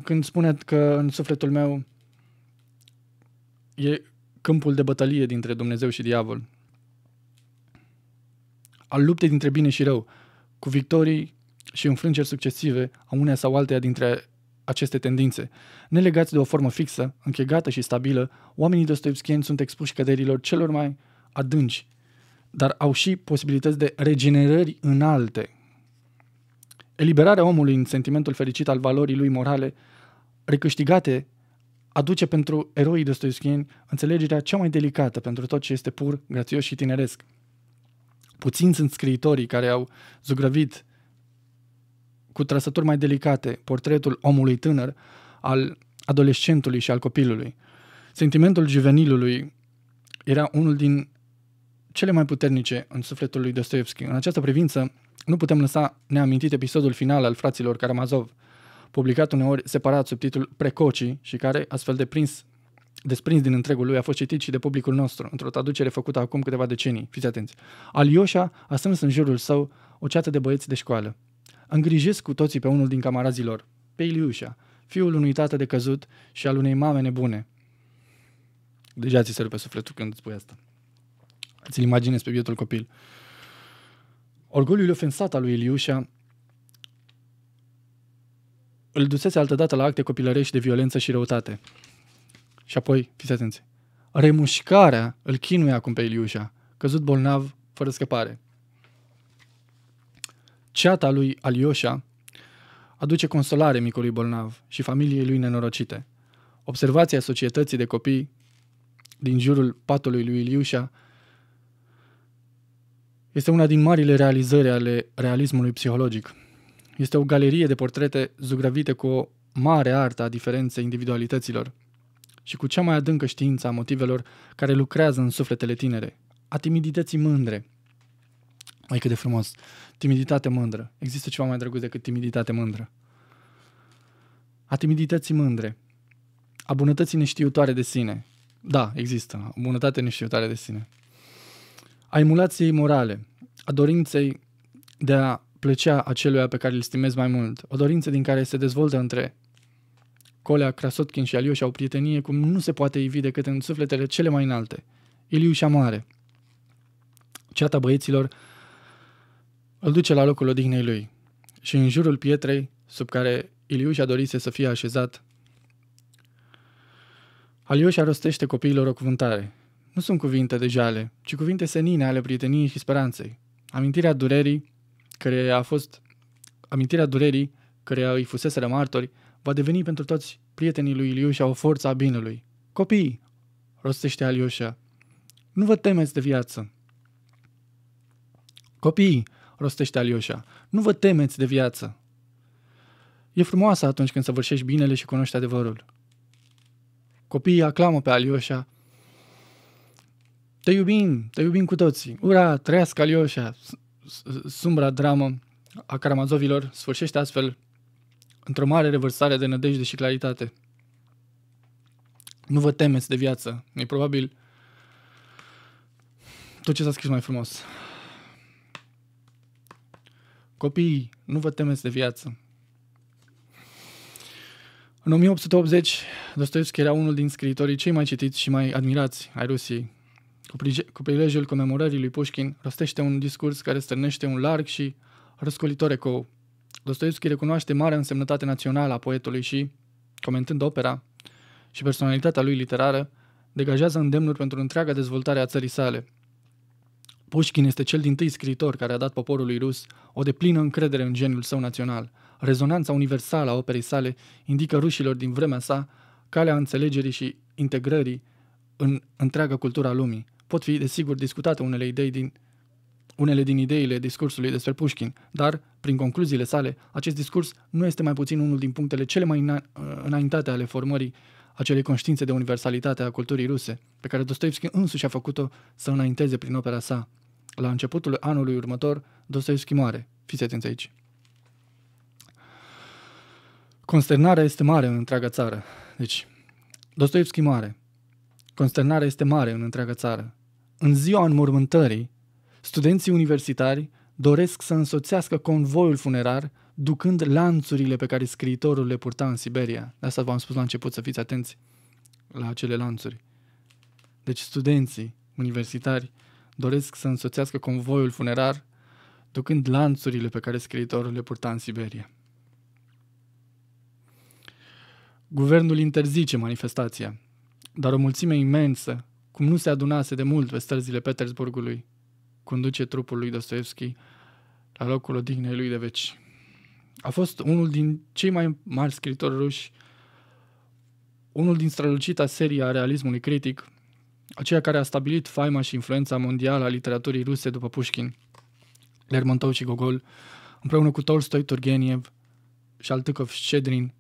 Când spune că în sufletul meu e câmpul de bătălie dintre Dumnezeu și diavol, al luptei dintre bine și rău, cu victorii și înfrângeri succesive a uneia sau alteia dintre aceste tendințe. Nelegați de o formă fixă, închegată și stabilă, oamenii dostoevskieni sunt expuși căderilor celor mai adânci, dar au și posibilități de regenerări înalte. Eliberarea omului în sentimentul fericit al valorii lui morale, recâștigate, aduce pentru eroii dostoevskieni înțelegerea cea mai delicată pentru tot ce este pur, grațios și tineresc. Puțini sunt scriitorii care au zugrăvit cu trăsături mai delicate portretul omului tânăr, al adolescentului și al copilului. Sentimentul juvenilului era unul din cele mai puternice în sufletul lui Dostoevski. În această privință, nu putem lăsa neamintit episodul final al fraților Karamazov, publicat uneori separat sub titlul Precocii și care, astfel de prins desprins din întregul lui, a fost citit și de publicul nostru, într-o traducere făcută acum câteva decenii. Fiți atenți. Alioșa a strâns în jurul său o ceată de băieți de școală. Îngrijesc cu toții pe unul din camarazilor, pe Iliușa, fiul unui tată de căzut și al unei mame nebune. Deja ți se rupe sufletul când îți spui asta. Ți-l imaginezi pe bietul copil. Orgoliul ofensat al lui Iliușa îl dusese altădată la acte copilărești de violență și răutate. Și apoi, fiți atenți, remușcarea îl chinuie acum pe Iliușa, căzut bolnav, fără scăpare. Ceata lui Alioșa aduce consolare micului bolnav și familiei lui nenorocite. Observația societății de copii din jurul patului lui Iliușa este una din marile realizări ale realismului psihologic. Este o galerie de portrete zugrăvite cu o mare artă a diferenței individualităților și cu cea mai adâncă știință a motivelor care lucrează în sufletele tinere, a timidității mândre. Mai cât de frumos, timiditate mândră. Există ceva mai drăguț decât timiditate mândră. A timidității mândre, a bunătății neștiutoare de sine. Da, există, bunătate neștiutoare de sine. A emulației morale, a dorinței de a plăcea aceluia pe care îl stimez mai mult, o dorință din care se dezvoltă între Colea, Krasotkin și Alioșa o prietenie cum nu se poate ivi decât în sufletele cele mai înalte. Iliușa Mare. Ceata băieților îl duce la locul odihnei lui și în jurul pietrei sub care Iliușa dorise să fie așezat, Alioșa rostește copiilor o cuvântare. Nu sunt cuvinte de jale, ci cuvinte senine ale prieteniei și speranței. Amintirea durerii, care a fost amintirea durerii care îi fusese martori, va deveni pentru toți prietenii lui Iliușa o forță a binelui. Copii, rostește Aliușa, nu vă temeți de viață. Copii, rostește Aliușa, nu vă temeți de viață. E frumoasă atunci când săvârșești binele și cunoști adevărul. Copiii aclamă pe Alioșa. Te iubim, te iubim cu toții. Ura, trăiască Alioșa! Sumbra dramă a Karamazovilor sfârșește astfel într-o mare revărsare de nădejde și claritate. Nu vă temeți de viață. E probabil tot ce s-a scris mai frumos. Copiii, nu vă temeți de viață. În 1880, Dostoevski era unul din scriitorii cei mai citiți și mai admirați ai Rusiei. Cu prilejul comemorării lui Pushkin, rostește un discurs care stârnește un larg și răscolitor ecou. Dostoevski recunoaște marea însemnătate națională a poetului și, comentând opera și personalitatea lui literară, degajează îndemnuri pentru întreaga dezvoltare a țării sale. Pushkin este cel din tâi scriitor care a dat poporului rus o deplină încredere în geniul său național. Rezonanța universală a operei sale indică rușilor din vremea sa calea înțelegerii și integrării în întreaga cultura lumii. Pot fi, desigur, discutate unele idei din unele din ideile discursului despre Pushkin, dar, prin concluziile sale, acest discurs nu este mai puțin unul din punctele cele mai înaintate ale formării acelei conștiințe de universalitate a culturii ruse, pe care Dostoevski însuși a făcut-o să înainteze prin opera sa. La începutul anului următor, Dostoevski moare. Fiți atenți aici. Consternarea este mare în întreaga țară. Deci, Dostoevski moare. Consternarea este mare în întreaga țară. În ziua înmormântării, Studenții universitari doresc să însoțească convoiul funerar, ducând lanțurile pe care scriitorul le purta în Siberia. De asta v-am spus la început să fiți atenți la acele lanțuri. Deci studenții universitari doresc să însoțească convoiul funerar, ducând lanțurile pe care scriitorul le purta în Siberia. Guvernul interzice manifestația, dar o mulțime imensă, cum nu se adunase de mult pe străzile Petersburgului, conduce trupul lui Dostoevski la locul odihnei lui de veci. A fost unul din cei mai mari scritori ruși, unul din strălucita serie a realismului critic, aceea care a stabilit faima și influența mondială a literaturii ruse după Pushkin, Lermontov și Gogol, împreună cu Tolstoi, Turgeniev, Shaltykov, Shchedrin,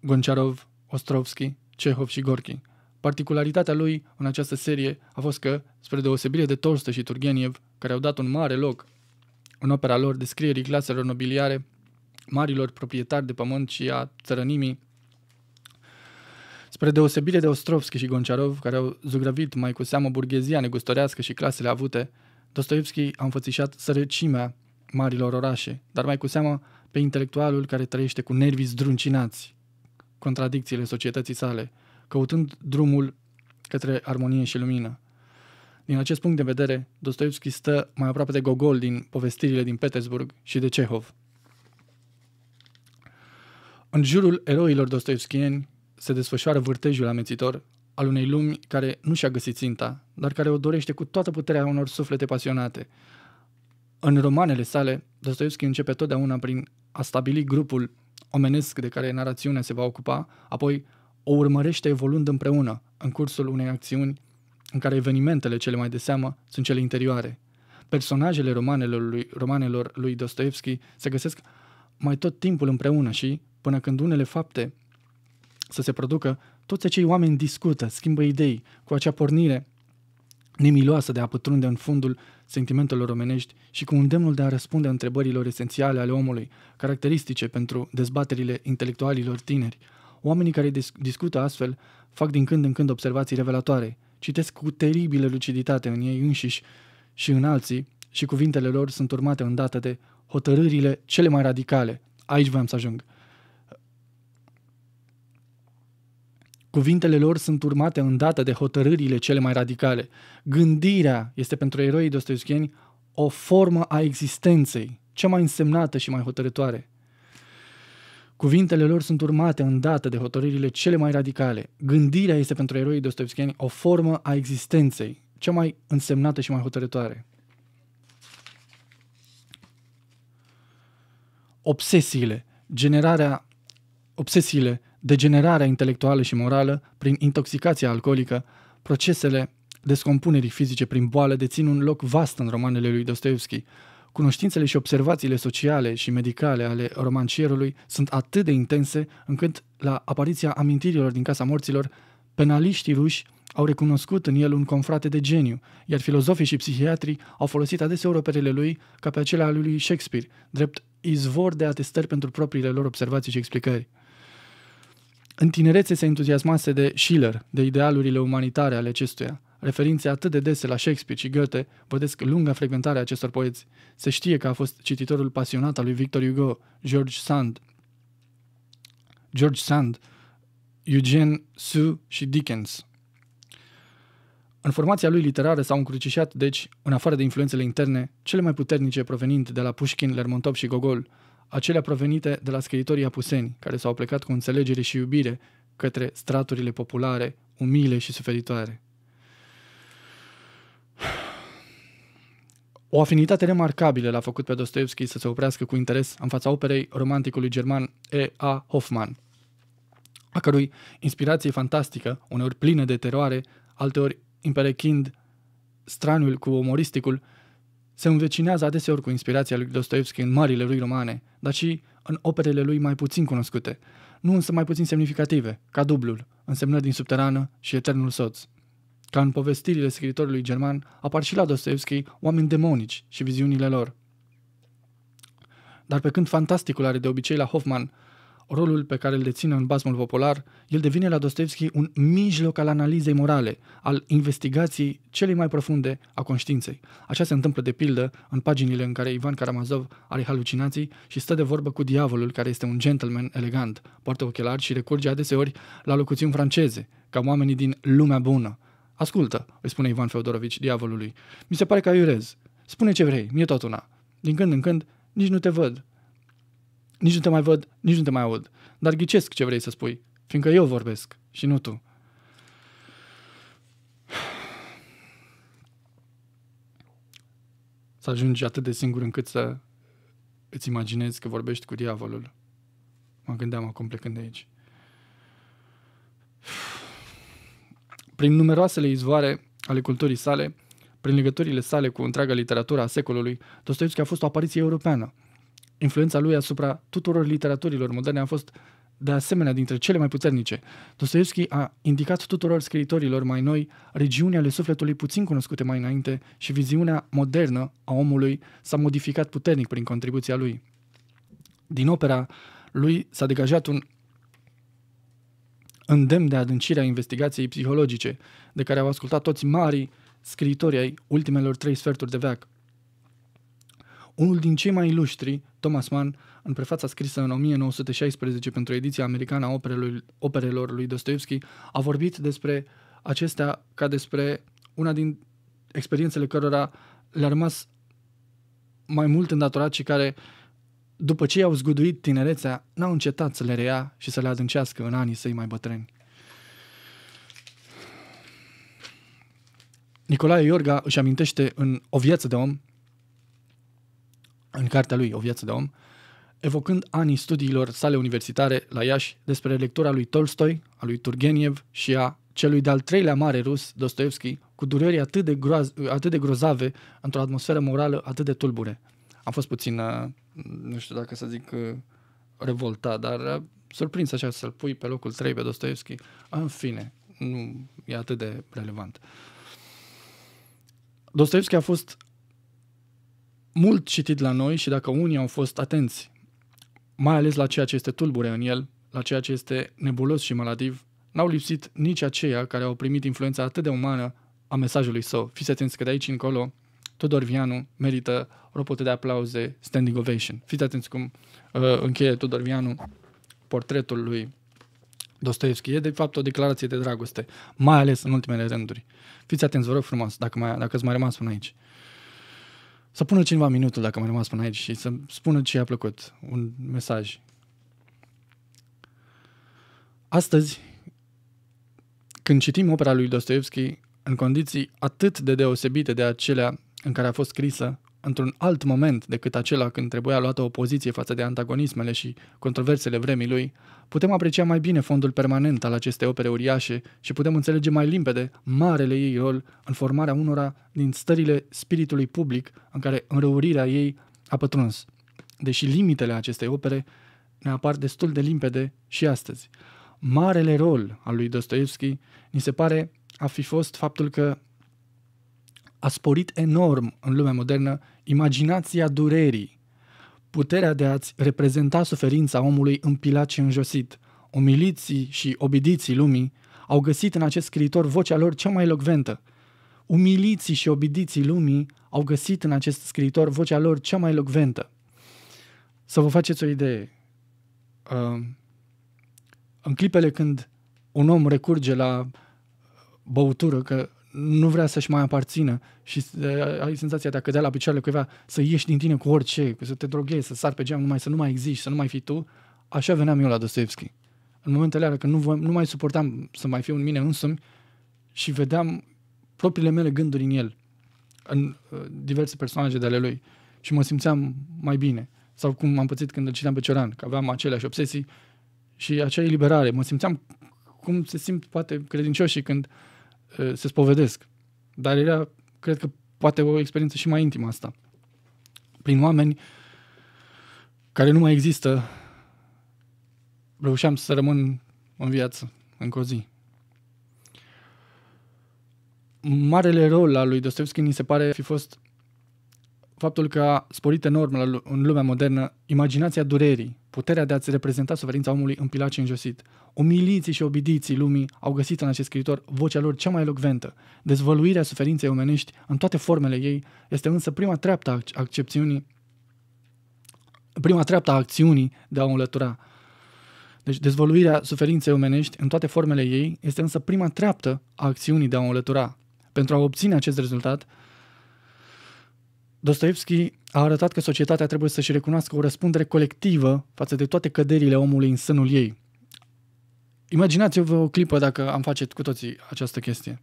Goncharov, Ostrovski, Chehov și Gorky. Particularitatea lui în această serie a fost că, spre deosebire de Tolstoi și Turgeniev, care au dat un mare loc în opera lor descrierii claselor nobiliare, marilor proprietari de pământ și a țărănimii, Spre deosebire de Ostrovski și Gonciarov, care au zugrăvit mai cu seamă burghezia negustorească și clasele avute, Dostoevski a înfățișat sărăcimea marilor orașe, dar mai cu seamă pe intelectualul care trăiește cu nervii zdruncinați, contradicțiile societății sale, căutând drumul către armonie și lumină. Din acest punct de vedere, Dostoevski stă mai aproape de Gogol din povestirile din Petersburg și de Cehov. În jurul eroilor dostoevskieni se desfășoară vârtejul amețitor al unei lumi care nu și-a găsit ținta, dar care o dorește cu toată puterea unor suflete pasionate. În romanele sale, Dostoevski începe totdeauna prin a stabili grupul omenesc de care narațiunea se va ocupa, apoi o urmărește evoluând împreună în cursul unei acțiuni în care evenimentele cele mai de seamă sunt cele interioare. Personajele romanelor lui, romanelor lui Dostoevski se găsesc mai tot timpul împreună și, până când unele fapte să se producă, toți acei oameni discută, schimbă idei, cu acea pornire nemiloasă de a pătrunde în fundul sentimentelor omenești și cu îndemnul de a răspunde întrebărilor esențiale ale omului, caracteristice pentru dezbaterile intelectualilor tineri. Oamenii care dis- discută astfel fac din când în când observații revelatoare, citesc cu teribilă luciditate în ei înșiși și în alții și cuvintele lor sunt urmate îndată de hotărârile cele mai radicale. Aici voiam să ajung – Cuvintele lor sunt urmate îndată de hotărârile cele mai radicale. Gândirea este pentru eroii dostoevskieni o formă a existenței, cea mai însemnată și mai hotărătoare. Cuvintele lor sunt urmate îndată de hotărârile cele mai radicale. Gândirea este pentru eroii dostoevskieni o formă a existenței, cea mai însemnată și mai hotărătoare. Obsesiile, generarea obsesiile degenerarea intelectuală și morală prin intoxicația alcoolică, procesele descompunerii fizice prin boală dețin un loc vast în romanele lui Dostoevski. Cunoștințele și observațiile sociale și medicale ale romancierului sunt atât de intense încât, la apariția amintirilor din Casa Morților, penaliștii ruși au recunoscut în el un confrate de geniu, iar filozofii și psihiatrii au folosit adeseori operele lui ca pe acelea ale lui Shakespeare, drept izvor de atestări pentru propriile lor observații și explicări. În tinerețe se entuziasmase de Schiller, de idealurile umanitare ale acestuia. Referințe atât de dese la Shakespeare și Goethe vădesc lunga frecventare a acestor poeți. Se știe că a fost cititorul pasionat al lui Victor Hugo, George Sand, George Sand, Eugene Sue și Dickens. În formația lui literară s-au încrucișat, deci, în afară de influențele interne, cele mai puternice provenind de la Pushkin, Lermontov și Gogol, acelea provenite de la scriitorii apuseni, care s-au plecat cu înțelegere și iubire către straturile populare, umile și suferitoare. O afinitate remarcabilă l-a făcut pe Dostoevski să se oprească cu interes în fața operei romanticului german E. A. Hoffmann, a cărui inspirație fantastică, uneori plină de teroare, alteori imperechind straniul cu umoristicul, se învecinează adeseori cu inspirația lui Dostoevski în marile lui romane, dar și în operele lui mai puțin cunoscute, nu însă mai puțin semnificative, ca dublul, însemnări din subterană și eternul soț. Ca în povestirile scriitorului german, apar și la Dostoevski oameni demonici și viziunile lor. Dar pe când fantasticul are de obicei la Hoffman rolul pe care îl deține în basmul popular, el devine la Dostoevski un mijloc al analizei morale, al investigației cele mai profunde a conștiinței. Așa se întâmplă de pildă în paginile în care Ivan Karamazov are halucinații și stă de vorbă cu diavolul, care este un gentleman elegant, poartă ochelari și recurge adeseori la locuțiuni franceze, ca oamenii din lumea bună. Ascultă, îi spune Ivan Feodorovici diavolului, mi se pare că aiurez. Spune ce vrei, mie tot una. Din când în când, nici nu te văd, nici nu te mai văd, nici nu te mai aud. Dar ghicesc ce vrei să spui, fiindcă eu vorbesc și nu tu. Să ajungi atât de singur încât să îți imaginezi că vorbești cu diavolul. Mă gândeam acum plecând de aici. Prin numeroasele izvoare ale culturii sale, prin legăturile sale cu întreaga literatură a secolului, Dostoevski a fost o apariție europeană – influența lui asupra tuturor literaturilor moderne a fost de asemenea dintre cele mai puternice. Dostoevski a indicat tuturor scriitorilor mai noi regiuni ale sufletului puțin cunoscute mai înainte și viziunea modernă a omului s-a modificat puternic prin contribuția lui. Din opera lui s-a degajat un îndemn de adâncirea investigației psihologice, de care au ascultat toți mari scriitori ai ultimelor trei sferturi de veac. Unul din cei mai ilustri, Thomas Mann, în prefața scrisă în 1916 pentru ediția americană a operelor, operelor lui Dostoevski, a vorbit despre acestea ca despre una din experiențele cărora le-a rămas mai mult îndatorat și care, după ce i-au zguduit tinerețea, n-au încetat să le reia și să le adâncească în anii săi mai bătrâni. Nicolae Iorga își amintește în O viață de om, în cartea lui O viață de om, evocând anii studiilor sale universitare la Iași despre lectura lui Tolstoi, a lui Turgeniev și a celui de-al treilea mare rus, Dostoevski, cu dureri atât de, groaz- atât de grozave, într-o atmosferă morală atât de tulbure. Am fost puțin, uh, nu știu dacă să zic, uh, revoltat, dar uh, surprins așa să-l pui pe locul 3 pe Dostoevski. În fine, nu e atât de relevant. Dostoevski a fost mult citit la noi și dacă unii au fost atenți, mai ales la ceea ce este tulbure în el, la ceea ce este nebulos și maladiv, n-au lipsit nici aceia care au primit influența atât de umană a mesajului său. Fiți atenți că de aici încolo Tudor Vianu merită ropote de aplauze, standing ovation. Fiți atenți cum uh, încheie Tudor Vianu portretul lui Dostoevski. E de fapt o declarație de dragoste, mai ales în ultimele rânduri. Fiți atenți, vă rog frumos, dacă, mai, dacă ați mai rămas până aici. Să pună cineva minutul dacă mai rămas până aici și să spună ce i-a plăcut, un mesaj. Astăzi, când citim opera lui Dostoevski în condiții atât de deosebite de acelea în care a fost scrisă, într-un alt moment decât acela când trebuia luată o poziție față de antagonismele și controversele vremii lui, putem aprecia mai bine fondul permanent al acestei opere uriașe și putem înțelege mai limpede marele ei rol în formarea unora din stările spiritului public în care înrăurirea ei a pătruns. Deși limitele acestei opere ne apar destul de limpede și astăzi. Marele rol al lui Dostoevski ni se pare a fi fost faptul că a sporit enorm în lumea modernă imaginația durerii, puterea de a-ți reprezenta suferința omului împilat și înjosit. Umiliții și obidiții lumii au găsit în acest scriitor vocea lor cea mai elocventă. Umiliții și obidiții lumii au găsit în acest scriitor vocea lor cea mai elocventă. Să vă faceți o idee. Uh, în clipele când un om recurge la băutură, că nu vrea să-și mai aparțină și ai senzația de a cădea la picioarele cuiva, să ieși din tine cu orice, să te droghezi, să sar pe geam, numai să nu mai existi, să nu mai fii tu, așa veneam eu la Dostoevski. În momentele alea când nu, nu mai suportam să mai fiu în mine însumi și vedeam propriile mele gânduri în el, în uh, diverse personaje de ale lui și mă simțeam mai bine. Sau cum am pățit când îl citeam pe Cioran, că aveam aceleași obsesii și acea eliberare. Mă simțeam cum se simt poate credincioșii când uh, se spovedesc. Dar era, cred că, poate o experiență și mai intimă asta. Prin oameni care nu mai există, reușeam să rămân în viață, încă o zi. Marele rol al lui Dostoevski ni se pare fi fost faptul că a sporit enorm în lumea modernă imaginația durerii, puterea de a-ți reprezenta suferința omului împilat și înjosit. Umiliții și obidiții lumii au găsit în acest scriitor vocea lor cea mai elocventă. Dezvăluirea suferinței omenești în toate formele ei este însă prima treaptă a accepțiunii, prima treaptă a acțiunii de a o înlătura. Deci dezvăluirea suferinței omenești în toate formele ei este însă prima treaptă a acțiunii de a o înlătura. Pentru a obține acest rezultat, Dostoevski a arătat că societatea trebuie să-și recunoască o răspundere colectivă față de toate căderile omului în sânul ei. Imaginați-vă o clipă dacă am face cu toții această chestie.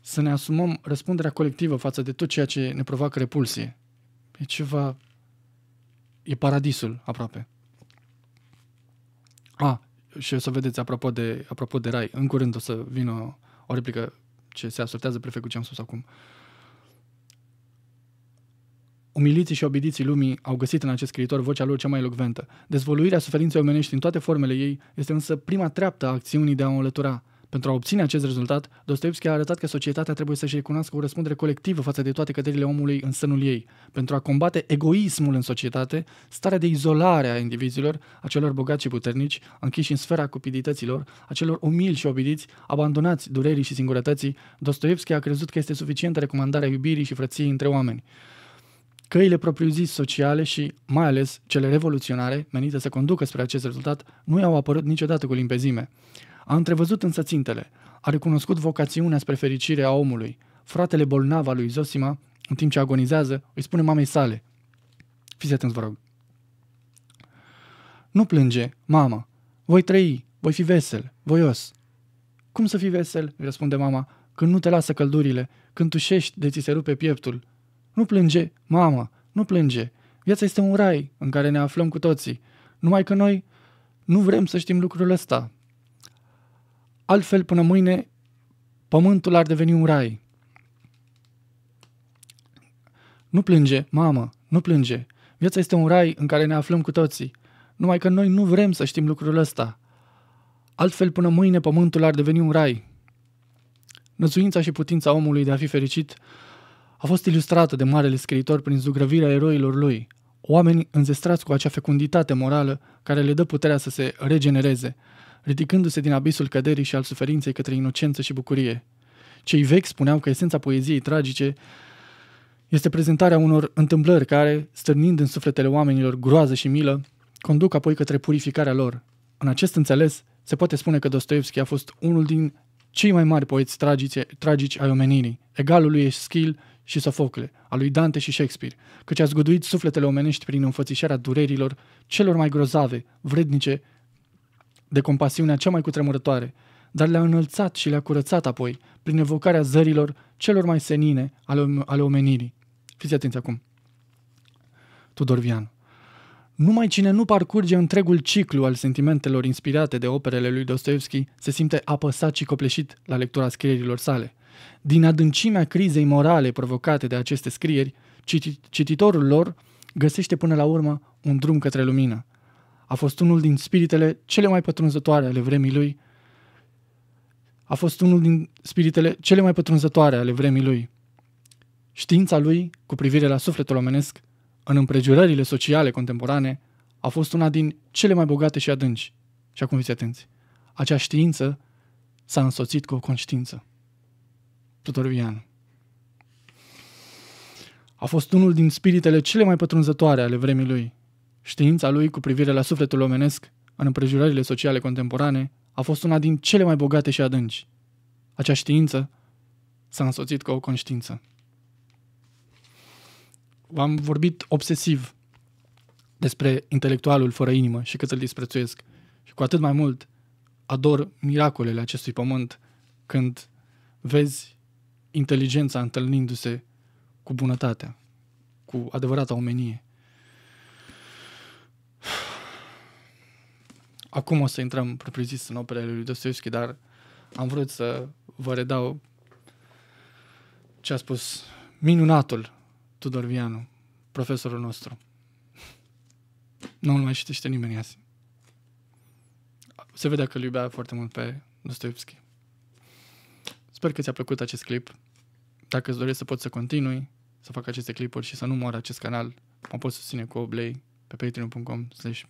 Să ne asumăm răspunderea colectivă față de tot ceea ce ne provoacă repulsie. E ceva... E paradisul aproape. A, și o să vedeți apropo de, apropo de rai, în curând o să vină o, o replică ce se asortează perfect cu ce am spus acum. Uh, Umiliții și obidiții lumii au găsit în acest scriitor vocea lor cea mai elocventă. Dezvoluirea suferinței omenești în toate formele ei este însă prima treaptă a acțiunii de a o înlătura. Pentru a obține acest rezultat, Dostoevski a arătat că societatea trebuie să-și recunoască o răspundere colectivă față de toate căderile omului în sânul ei. Pentru a combate egoismul în societate, starea de izolare a indivizilor, a celor bogați și puternici, închiși în sfera cupidităților, a celor umili și obidiți, abandonați durerii și singurătății, Dostoevski a crezut că este suficientă recomandarea iubirii și frăției între oameni. Căile propriu-zis sociale și, mai ales, cele revoluționare, menite să conducă spre acest rezultat, nu i-au apărut niciodată cu limpezime. A întrevăzut însă țintele, a recunoscut vocațiunea spre fericire a omului. Fratele bolnav al lui Zosima, în timp ce agonizează, îi spune mamei sale. Fiți atenți, vă rog. Nu plânge, mama. Voi trăi, voi fi vesel, voios. Cum să fii vesel, îi răspunde mama, când nu te lasă căldurile, când tușești de ți se rupe pieptul. Nu plânge, mamă, nu plânge. Viața este un rai în care ne aflăm cu toții. Numai că noi nu vrem să știm lucrul ăsta. Altfel, până mâine, pământul ar deveni un rai. Nu plânge, mamă, nu plânge. Viața este un rai în care ne aflăm cu toții. Numai că noi nu vrem să știm lucrul ăsta. Altfel, până mâine, pământul ar deveni un rai. Năzuința și putința omului de a fi fericit a fost ilustrată de marele scriitor prin zugrăvirea eroilor lui, oameni înzestrați cu acea fecunditate morală care le dă puterea să se regenereze, ridicându-se din abisul căderii și al suferinței către inocență și bucurie. Cei vechi spuneau că esența poeziei tragice este prezentarea unor întâmplări care, stârnind în sufletele oamenilor groază și milă, conduc apoi către purificarea lor. În acest înțeles, se poate spune că Dostoevski a fost unul din cei mai mari poeți tragici, tragici ai omenirii, egalul lui Eschil și Sofocle, a lui Dante și Shakespeare, căci a zguduit sufletele omenești prin înfățișarea durerilor celor mai grozave, vrednice de compasiunea cea mai cutremurătoare, dar le-a înălțat și le-a curățat apoi prin evocarea zărilor celor mai senine ale, ale omenirii. Fiți atenți acum. Tudor Vian. Numai cine nu parcurge întregul ciclu al sentimentelor inspirate de operele lui Dostoevski se simte apăsat și copleșit la lectura scrierilor sale. Din adâncimea crizei morale provocate de aceste scrieri, cititorul lor găsește până la urmă un drum către lumină. A fost unul din spiritele cele mai pătrunzătoare ale vremii lui. A fost unul din spiritele cele mai pătrunzătoare ale vremii lui. Știința lui, cu privire la sufletul omenesc, în împrejurările sociale contemporane, a fost una din cele mai bogate și adânci. Și acum fiți atenți. Acea știință s-a însoțit cu o conștiință. Tudor A fost unul din spiritele cele mai pătrunzătoare ale vremii lui. Știința lui cu privire la sufletul omenesc, în împrejurările sociale contemporane, a fost una din cele mai bogate și adânci. Acea știință s-a însoțit cu o conștiință. V-am vorbit obsesiv despre intelectualul fără inimă și cât îl disprețuiesc. Și cu atât mai mult ador miracolele acestui pământ când vezi inteligența întâlnindu-se cu bunătatea, cu adevărata omenie. Acum o să intrăm propriu-zis în operele lui Dostoevski, dar am vrut să vă redau ce a spus minunatul Tudor Vianu, profesorul nostru. Nu îl mai citește nimeni azi. Se vedea că îl iubea foarte mult pe Dostoevski. Sper că ți-a plăcut acest clip. Dacă îți dorești să poți să continui, să fac aceste clipuri și să nu moară acest canal, mă poți susține cu oblei pe patreon.com slash